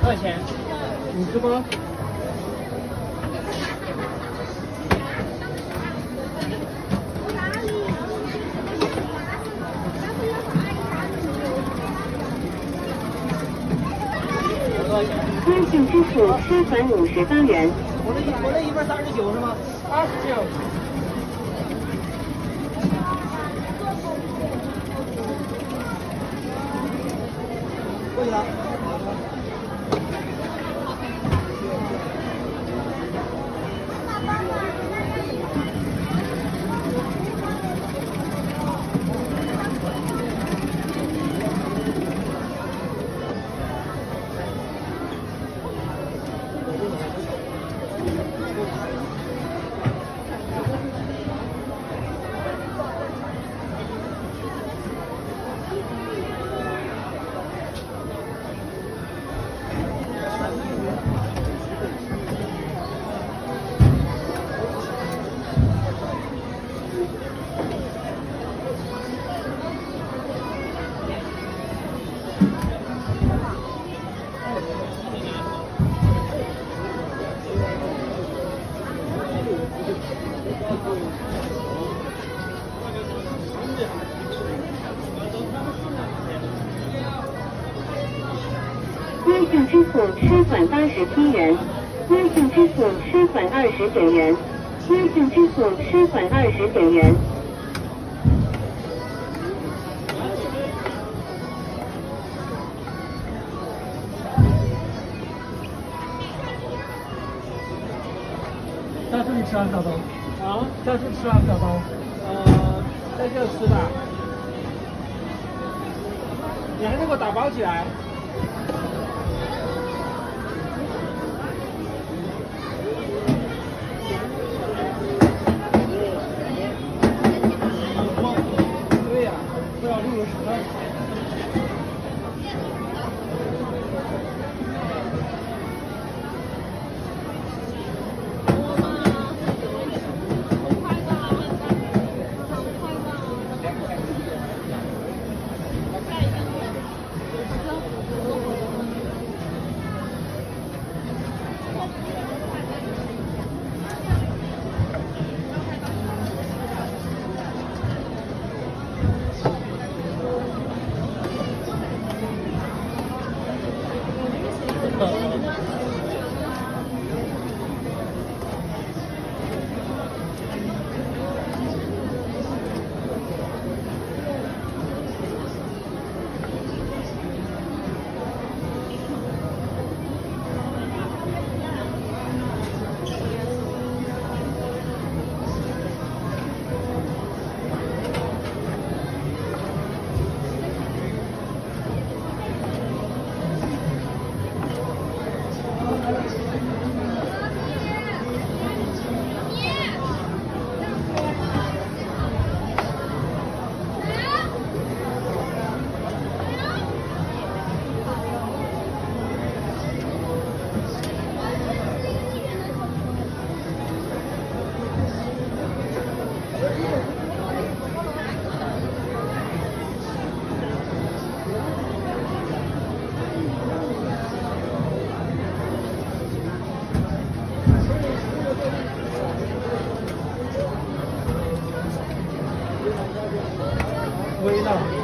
多少钱？五十不？信支付收款五十八元。我那一我那一份三十九是吗？二十九。微信支付收款八十七元，微信支付收款二十九元，微信支付收款二十九元。在这里吃完，小东。啊，在这吃完，小东。呃，在这吃的。你还是给我打包起来。微了。